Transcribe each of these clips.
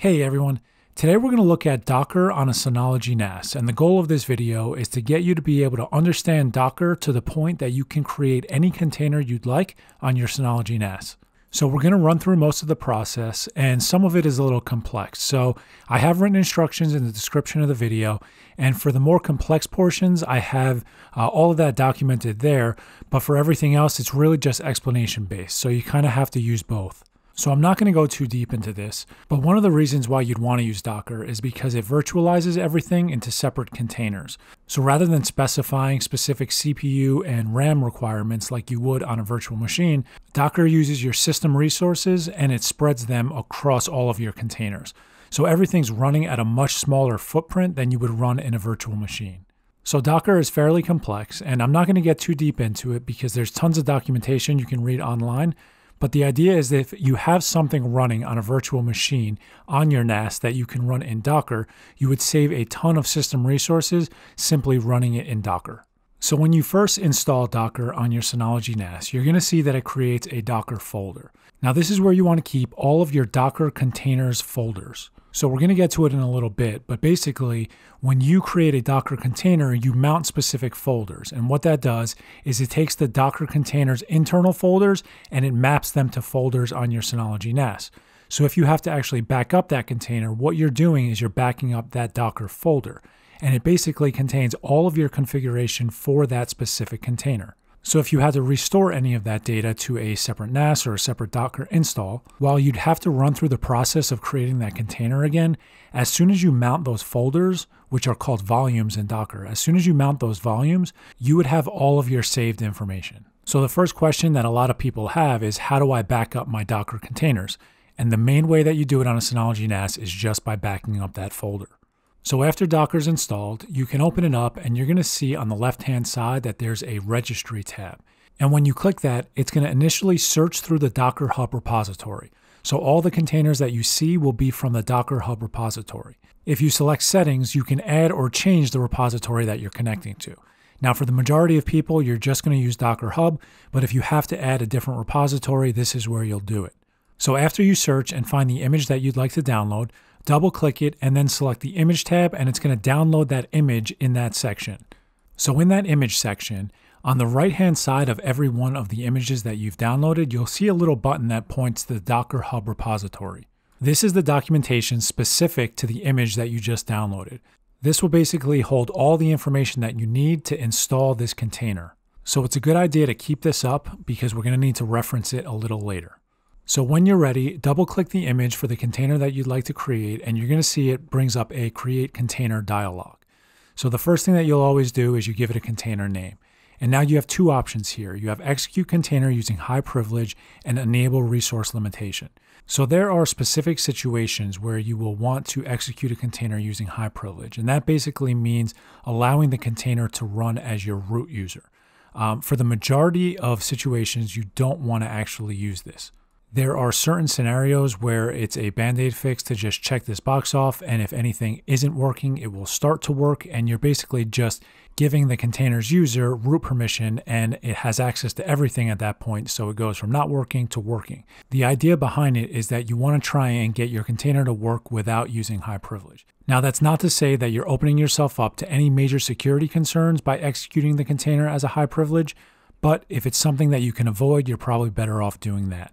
Hey everyone, today we're going to look at Docker on a Synology NAS, and the goal of this video is to get you to be able to understand Docker to the point that you can create any container you'd like on your Synology NAS. So we're going to run through most of the process, and some of it is a little complex. So I have written instructions in the description of the video, and for the more complex portions, I have uh, all of that documented there, but for everything else, it's really just explanation based. So you kind of have to use both. So I'm not going to go too deep into this, but one of the reasons why you'd want to use Docker is because it virtualizes everything into separate containers. So rather than specifying specific CPU and RAM requirements like you would on a virtual machine, Docker uses your system resources and it spreads them across all of your containers. So everything's running at a much smaller footprint than you would run in a virtual machine. So Docker is fairly complex, and I'm not going to get too deep into it because there's tons of documentation you can read online, but the idea is that if you have something running on a virtual machine on your NAS that you can run in Docker, you would save a ton of system resources simply running it in Docker. So when you first install Docker on your Synology NAS, you're going to see that it creates a Docker folder. Now this is where you want to keep all of your Docker containers folders. So we're going to get to it in a little bit, but basically, when you create a Docker container, you mount specific folders. And what that does is it takes the Docker container's internal folders and it maps them to folders on your Synology NAS. So if you have to actually back up that container, what you're doing is you're backing up that Docker folder. And it basically contains all of your configuration for that specific container. So if you had to restore any of that data to a separate NAS or a separate Docker install, while you'd have to run through the process of creating that container again, as soon as you mount those folders, which are called volumes in Docker, as soon as you mount those volumes, you would have all of your saved information. So the first question that a lot of people have is how do I back up my Docker containers? And the main way that you do it on a Synology NAS is just by backing up that folder. So after Docker's installed, you can open it up and you're going to see on the left hand side that there's a registry tab. And when you click that, it's going to initially search through the Docker Hub repository. So all the containers that you see will be from the Docker Hub repository. If you select settings, you can add or change the repository that you're connecting to. Now, for the majority of people, you're just going to use Docker Hub, but if you have to add a different repository, this is where you'll do it. So after you search and find the image that you'd like to download, double click it and then select the image tab and it's going to download that image in that section. So in that image section, on the right hand side of every one of the images that you've downloaded, you'll see a little button that points to the Docker Hub repository. This is the documentation specific to the image that you just downloaded. This will basically hold all the information that you need to install this container. So it's a good idea to keep this up because we're going to need to reference it a little later. So when you're ready, double click the image for the container that you'd like to create, and you're going to see it brings up a create container dialog. So the first thing that you'll always do is you give it a container name. And now you have two options here. You have execute container using high privilege and enable resource limitation. So there are specific situations where you will want to execute a container using high privilege. And that basically means allowing the container to run as your root user. Um, for the majority of situations, you don't want to actually use this. There are certain scenarios where it's a band aid fix to just check this box off, and if anything isn't working, it will start to work, and you're basically just giving the container's user root permission, and it has access to everything at that point, so it goes from not working to working. The idea behind it is that you want to try and get your container to work without using high privilege. Now, that's not to say that you're opening yourself up to any major security concerns by executing the container as a high privilege, but if it's something that you can avoid, you're probably better off doing that.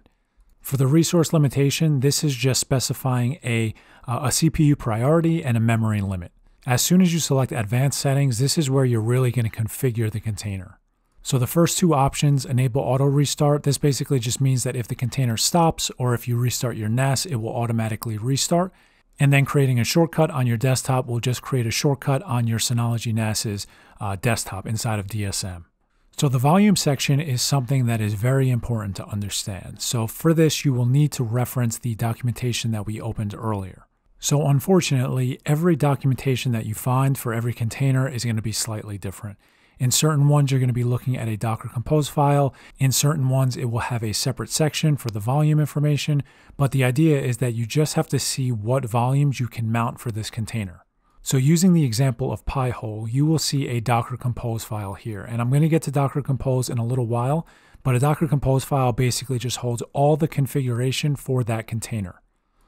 For the resource limitation, this is just specifying a, uh, a CPU priority and a memory limit. As soon as you select advanced settings, this is where you're really going to configure the container. So the first two options, enable auto restart, this basically just means that if the container stops or if you restart your NAS, it will automatically restart. And then creating a shortcut on your desktop will just create a shortcut on your Synology NAS's uh, desktop inside of DSM. So the volume section is something that is very important to understand. So for this, you will need to reference the documentation that we opened earlier. So unfortunately, every documentation that you find for every container is going to be slightly different. In certain ones, you're going to be looking at a Docker Compose file. In certain ones, it will have a separate section for the volume information. But the idea is that you just have to see what volumes you can mount for this container. So using the example of Pi-hole, you will see a Docker Compose file here. And I'm going to get to Docker Compose in a little while, but a Docker Compose file basically just holds all the configuration for that container.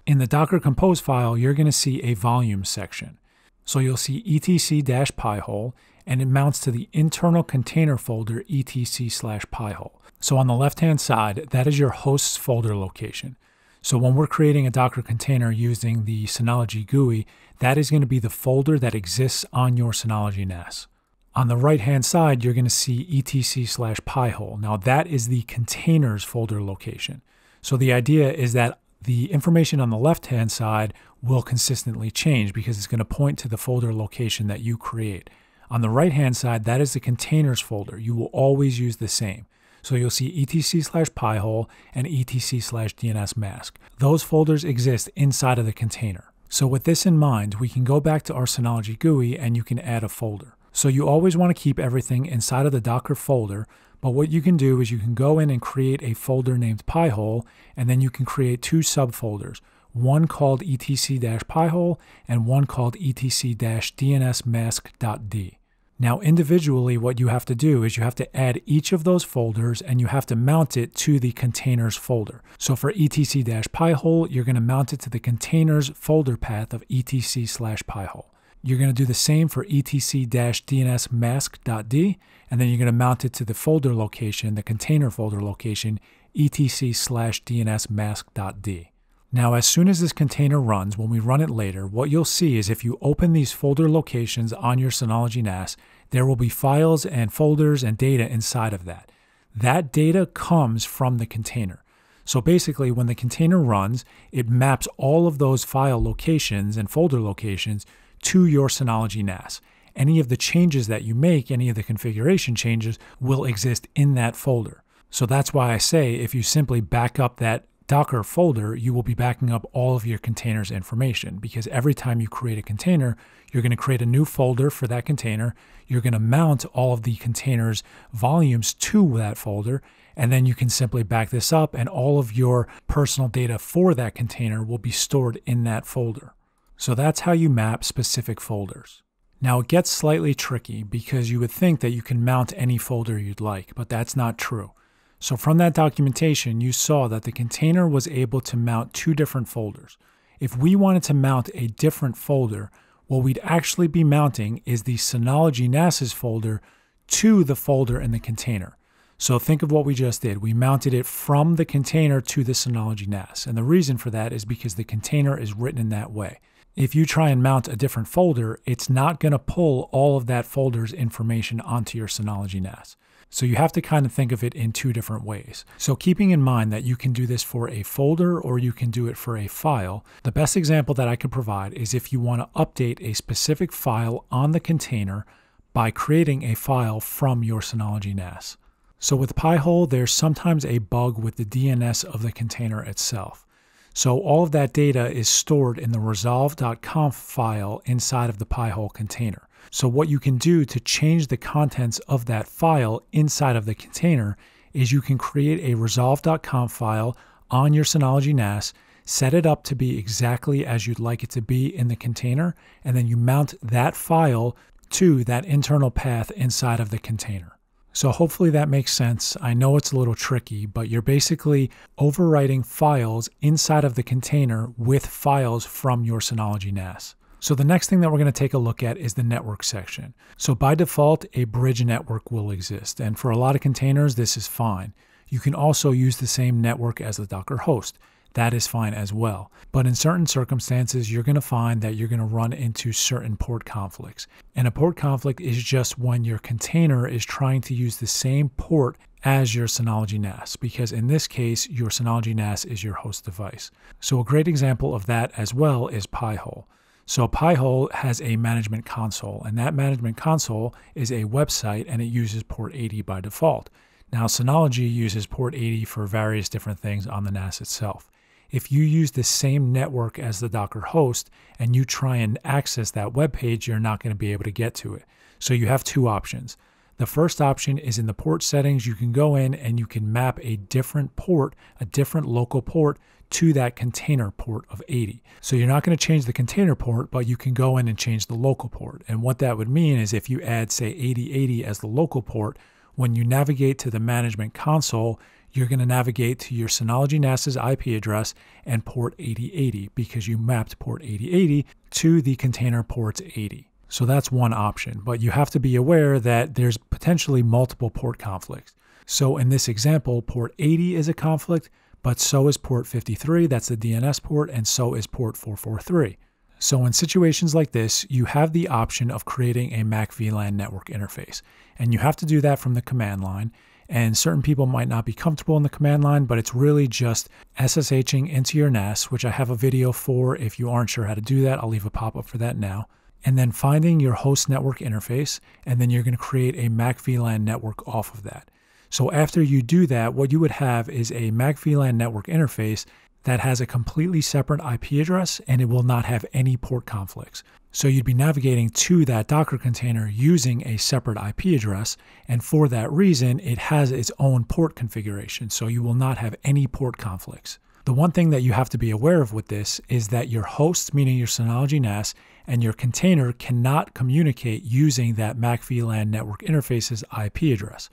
In the Docker Compose file, you're going to see a volume section. So you'll see etc pi-hole, and it mounts to the internal container folder etc slash pi-hole. So on the left-hand side, that is your host's folder location. So when we're creating a Docker container using the Synology GUI, that is going to be the folder that exists on your Synology NAS. On the right-hand side, you're going to see etc slash pi-hole. Now that is the containers folder location. So the idea is that the information on the left-hand side will consistently change because it's going to point to the folder location that you create. On the right-hand side, that is the containers folder. You will always use the same. So you'll see etc slash pi-hole and etc slash dnsmasq. Those folders exist inside of the container. So with this in mind, we can go back to our Synology GUI and you can add a folder. So you always want to keep everything inside of the Docker folder, but what you can do is you can go in and create a folder named Pi-hole, and then you can create two subfolders, one called etc-pi-hole and one called etc-dnsmasq.d. Now, individually, what you have to do is you have to add each of those folders and you have to mount it to the containers folder. So for etc-pi-hole, you're going to mount it to the containers folder path of etc/pi-hole. You're going to do the same for etc-dnsmasq.d, and then you're going to mount it to the folder location, the container folder location, etc/dnsmasq.d. Now, as soon as this container runs, when we run it later, what you'll see is if you open these folder locations on your Synology NAS, there will be files and folders and data inside of that. That data comes from the container. So basically, when the container runs, it maps all of those file locations and folder locations to your Synology NAS. Any of the changes that you make, any of the configuration changes, will exist in that folder. So that's why I say if you simply back up that Docker folder, you will be backing up all of your containers information because every time you create a container, you're going to create a new folder for that container. You're going to mount all of the containers volumes to that folder. And then you can simply back this up and all of your personal data for that container will be stored in that folder. So that's how you map specific folders. Now it gets slightly tricky because you would think that you can mount any folder you'd like, but that's not true. So from that documentation, you saw that the container was able to mount two different folders. If we wanted to mount a different folder, what we'd actually be mounting is the Synology NAS's folder to the folder in the container. So think of what we just did. We mounted it from the container to the Synology NAS. And the reason for that is because the container is written in that way. If you try and mount a different folder, it's not going to pull all of that folder's information onto your Synology NAS. So you have to kind of think of it in two different ways. So keeping in mind that you can do this for a folder or you can do it for a file, the best example that I could provide is if you want to update a specific file on the container by creating a file from your Synology NAS. So with Pi-hole, there's sometimes a bug with the DNS of the container itself. So all of that data is stored in the resolv.conf file inside of the Pi-hole container. So what you can do to change the contents of that file inside of the container is you can create a resolv.conf file on your Synology NAS, set it up to be exactly as you'd like it to be in the container, and then you mount that file to that internal path inside of the container. So hopefully that makes sense. I know it's a little tricky, but you're basically overwriting files inside of the container with files from your Synology NAS. So the next thing that we're going to take a look at is the network section. So by default, a bridge network will exist. And for a lot of containers, this is fine. You can also use the same network as the Docker host. That is fine as well. But in certain circumstances, you're going to find that you're going to run into certain port conflicts. And a port conflict is just when your container is trying to use the same port as your Synology NAS, because in this case, your Synology NAS is your host device. So a great example of that as well is Pi-hole. So Pi-hole has a management console, and that management console is a website and it uses port 80 by default. Now, Synology uses port 80 for various different things on the NAS itself. If you use the same network as the Docker host and you try and access that web page, you're not going to be able to get to it. So you have two options. The first option is in the port settings. You can go in and you can map a different port, a different local port to that container port of 80. So you're not going to change the container port, but you can go in and change the local port. And what that would mean is if you add, say, 8080 as the local port, when you navigate to the management console, you're going to navigate to your Synology NAS's IP address and port 8080 because you mapped port 8080 to the container ports 80. So that's one option, but you have to be aware that there's potentially multiple port conflicts. So in this example, port 80 is a conflict, but so is port 53, that's the DNS port, and so is port 443. So in situations like this, you have the option of creating a MAC VLAN network interface, and you have to do that from the command line. And certain people might not be comfortable in the command line, but it's really just SSHing into your NAS, which I have a video for. If you aren't sure how to do that, I'll leave a pop up for that now. And then finding your host network interface, and then you're going to create a MAC VLAN network off of that. So after you do that, what you would have is a MAC VLAN network interface that has a completely separate IP address and it will not have any port conflicts. So you'd be navigating to that Docker container using a separate IP address, and for that reason, it has its own port configuration, so you will not have any port conflicts. The one thing that you have to be aware of with this is that your host, meaning your Synology NAS, and your container cannot communicate using that MAC VLAN network interface's IP address.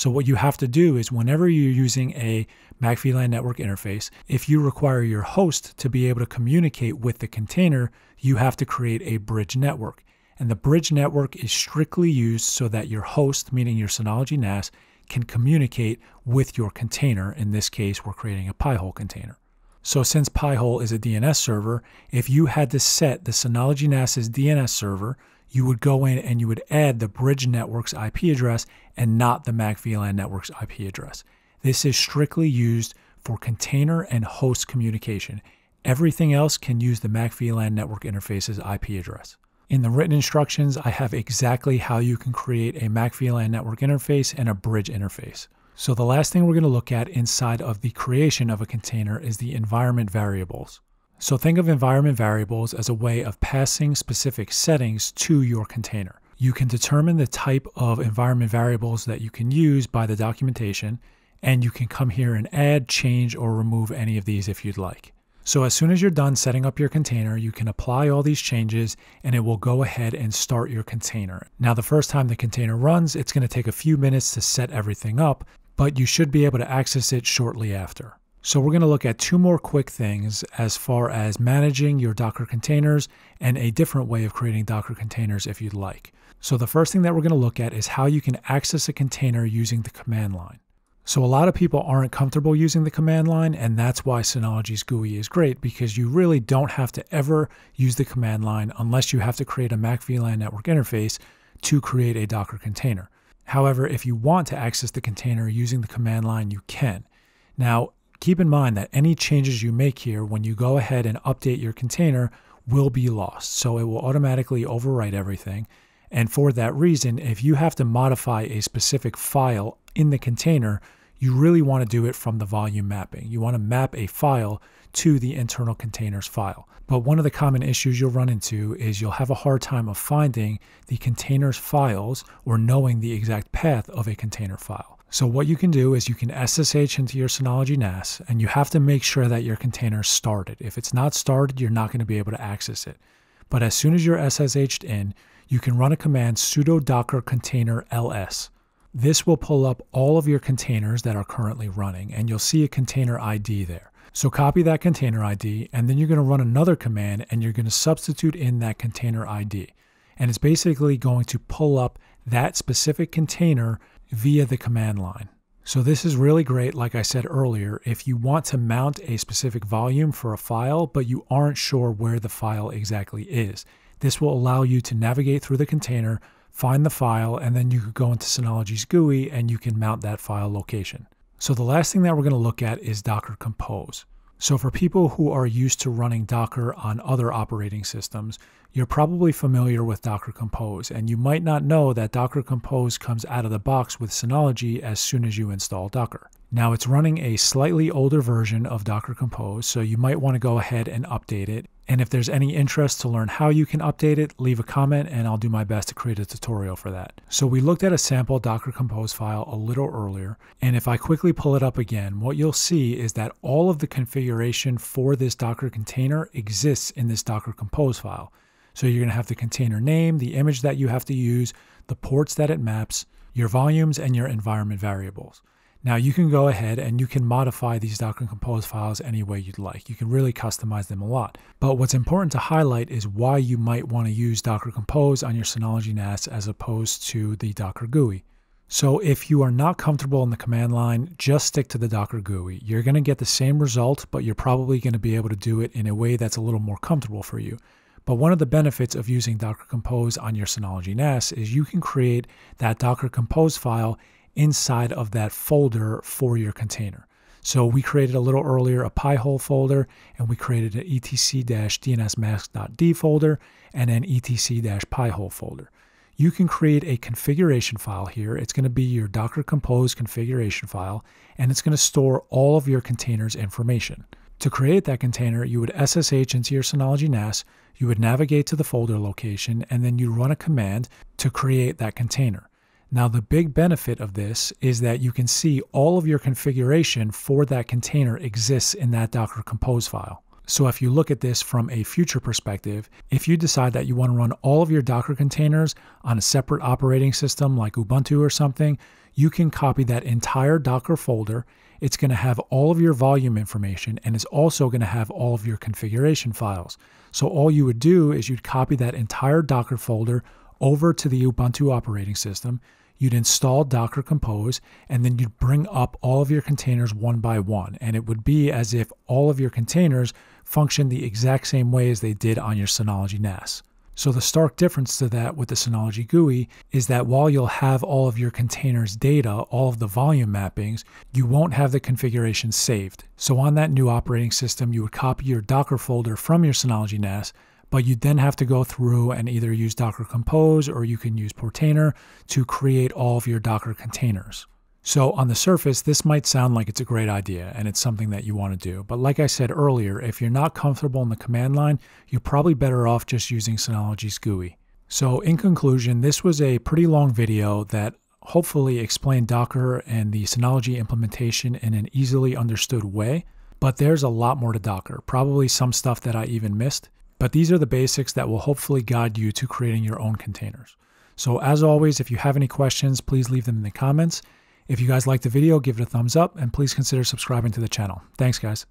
So what you have to do is whenever you're using a VLAN network interface, if you require your host to be able to communicate with the container, you have to create a bridge network. And the bridge network is strictly used so that your host, meaning your Synology NAS, can communicate with your container. In this case, we're creating a Pi-hole container. So since Pi-hole is a DNS server, if you had to set the Synology NAS's DNS server you would go in and you would add the bridge network's IP address and not the MAC VLAN network's IP address. This is strictly used for container and host communication. Everything else can use the MAC VLAN network interface's IP address. In the written instructions, I have exactly how you can create a MAC VLAN network interface and a bridge interface. So the last thing we're going to look at inside of the creation of a container is the environment variables. So think of environment variables as a way of passing specific settings to your container. You can determine the type of environment variables that you can use by the documentation, and you can come here and add, change, or remove any of these if you'd like. So as soon as you're done setting up your container, you can apply all these changes and it will go ahead and start your container. Now, the first time the container runs, it's going to take a few minutes to set everything up, but you should be able to access it shortly after. So we're going to look at two more quick things as far as managing your Docker containers and a different way of creating Docker containers if you'd like. So the first thing that we're going to look at is how you can access a container using the command line. So a lot of people aren't comfortable using the command line, and that's why Synology's GUI is great because you really don't have to ever use the command line unless you have to create a MAC VLAN network interface to create a Docker container. However, if you want to access the container using the command line, you can. Now, Keep in mind that any changes you make here when you go ahead and update your container will be lost. So it will automatically overwrite everything. And for that reason, if you have to modify a specific file in the container, you really want to do it from the volume mapping. You want to map a file to the internal containers file. But one of the common issues you'll run into is you'll have a hard time of finding the containers files or knowing the exact path of a container file. So what you can do is you can SSH into your Synology NAS and you have to make sure that your container started. If it's not started, you're not going to be able to access it. But as soon as you're SSH'd in, you can run a command sudo docker container ls. This will pull up all of your containers that are currently running and you'll see a container ID there. So copy that container ID and then you're going to run another command and you're going to substitute in that container ID. And it's basically going to pull up that specific container via the command line. So this is really great, like I said earlier, if you want to mount a specific volume for a file, but you aren't sure where the file exactly is. This will allow you to navigate through the container, find the file, and then you could go into Synology's GUI and you can mount that file location. So the last thing that we're going to look at is Docker Compose. So for people who are used to running Docker on other operating systems, you're probably familiar with Docker Compose, and you might not know that Docker Compose comes out of the box with Synology as soon as you install Docker. Now it's running a slightly older version of Docker Compose, so you might want to go ahead and update it. And if there's any interest to learn how you can update it, leave a comment and I'll do my best to create a tutorial for that. So we looked at a sample Docker Compose file a little earlier, and if I quickly pull it up again, what you'll see is that all of the configuration for this Docker container exists in this Docker Compose file. So you're going to have the container name, the image that you have to use, the ports that it maps, your volumes, and your environment variables. Now you can go ahead and you can modify these Docker Compose files any way you'd like. You can really customize them a lot. But what's important to highlight is why you might want to use Docker Compose on your Synology NAS as opposed to the Docker GUI. So if you are not comfortable in the command line, just stick to the Docker GUI. You're going to get the same result, but you're probably going to be able to do it in a way that's a little more comfortable for you. But one of the benefits of using Docker Compose on your Synology NAS is you can create that Docker Compose file inside of that folder for your container. So we created a little earlier a Pi-hole folder, and we created an etc-dnsmasq.d folder and an etc-pi-hole folder. You can create a configuration file here. It's going to be your Docker Compose configuration file, and it's going to store all of your container's information. To create that container, you would SSH into your Synology NAS, you would navigate to the folder location, and then you run a command to create that container. Now, the big benefit of this is that you can see all of your configuration for that container exists in that Docker Compose file. So if you look at this from a future perspective, if you decide that you want to run all of your Docker containers on a separate operating system like Ubuntu or something, you can copy that entire Docker folder. It's going to have all of your volume information and it's also going to have all of your configuration files. So all you would do is you'd copy that entire Docker folder over to the Ubuntu operating system you'd install Docker Compose, and then you'd bring up all of your containers one by one. And it would be as if all of your containers functioned the exact same way as they did on your Synology NAS. So the stark difference to that with the Synology GUI is that while you'll have all of your containers data, all of the volume mappings, you won't have the configuration saved. So on that new operating system, you would copy your Docker folder from your Synology NAS, but you then have to go through and either use Docker Compose or you can use Portainer to create all of your Docker containers. So on the surface, this might sound like it's a great idea and it's something that you want to do. But like I said earlier, if you're not comfortable in the command line, you're probably better off just using Synology's GUI. So in conclusion, this was a pretty long video that hopefully explained Docker and the Synology implementation in an easily understood way. But there's a lot more to Docker, probably some stuff that I even missed. But these are the basics that will hopefully guide you to creating your own containers. So as always, if you have any questions, please leave them in the comments. If you guys liked the video, give it a thumbs up and please consider subscribing to the channel. Thanks guys.